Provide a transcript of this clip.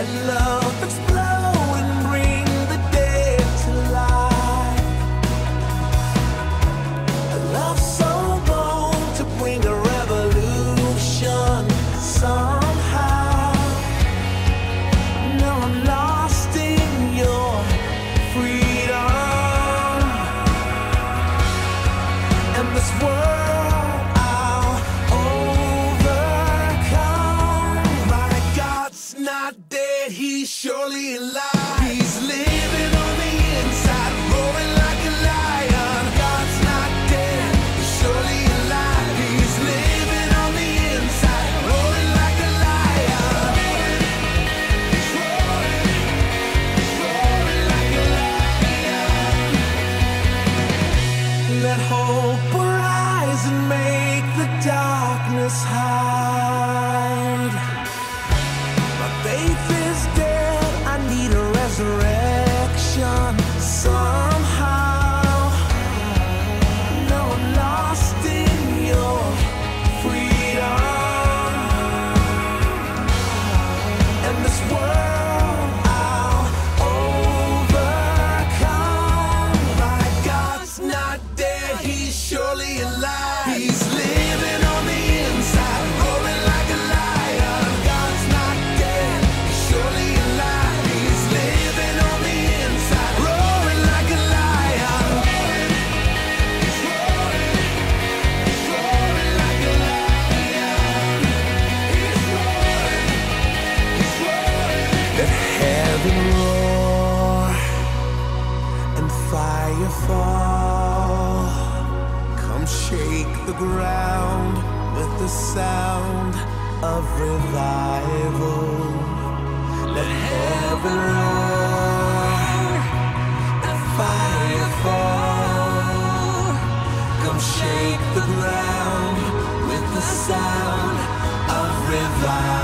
Hello. surely alive. He's living on the inside, roaring like a lion. God's not dead, surely alive. He's living on the inside, roaring like a lion. He's roaring, he's roaring like a lion. Let hope arise and make the darkness hide. this world. Fall. Come shake the ground with the sound of revival. Let heaven roar, the fire fall. Come shake the ground with the sound of revival.